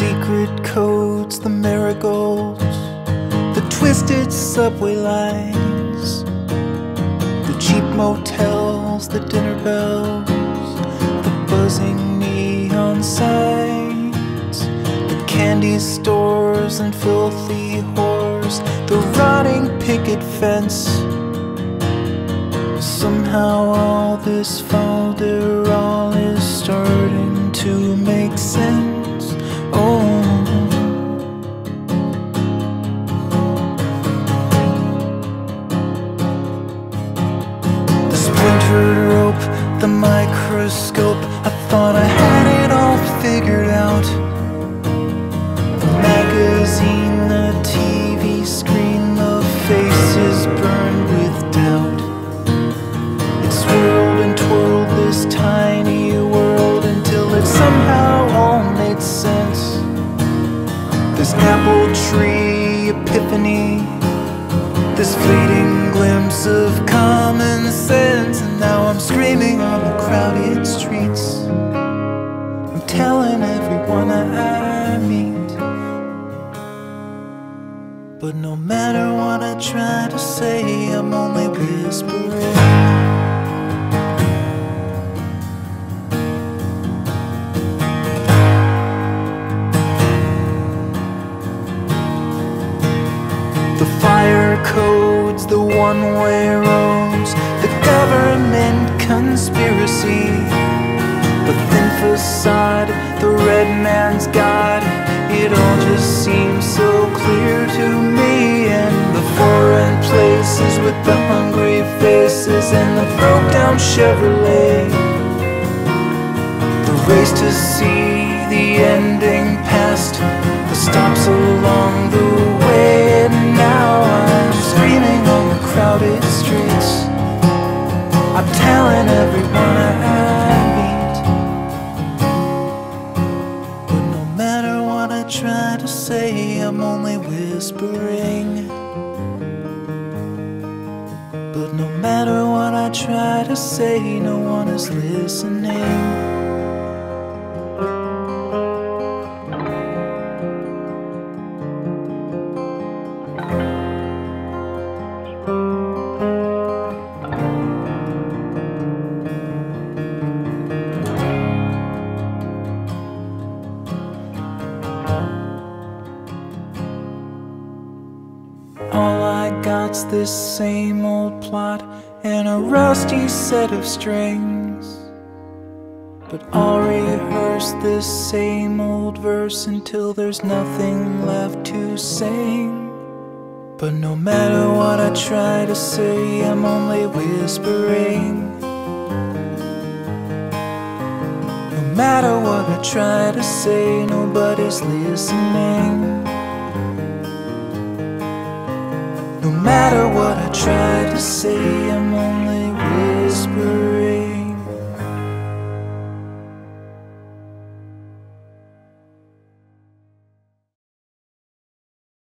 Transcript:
secret codes, the marigolds, the twisted subway lines, the cheap motels, the dinner bells, the buzzing neon signs, the candy stores and filthy whores, the rotting picket fence. Somehow all this folderol is starting I thought I had it all figured out. The magazine, the TV screen, the faces burned with doubt. It swirled and twirled this tiny world until it somehow all made sense. This apple tree epiphany, this fleeting glimpse of common sense, and now I'm screaming on the crowded streets. Telling everyone I meet. But no matter what I try to say, I'm only whispering. The fire codes, the one way roads, the government conspiracy. The thin facade, the red man's God, it all just seems so clear to me. And the foreign places with the hungry faces and the broke down Chevrolet. The race to see the ending try to say, I'm only whispering. But no matter what I try to say, no one is listening. I got's this same old plot and a rusty set of strings. But I'll rehearse this same old verse until there's nothing left to sing. But no matter what I try to say, I'm only whispering. No matter what I try to say, nobody's listening. No matter what I try to say, I'm only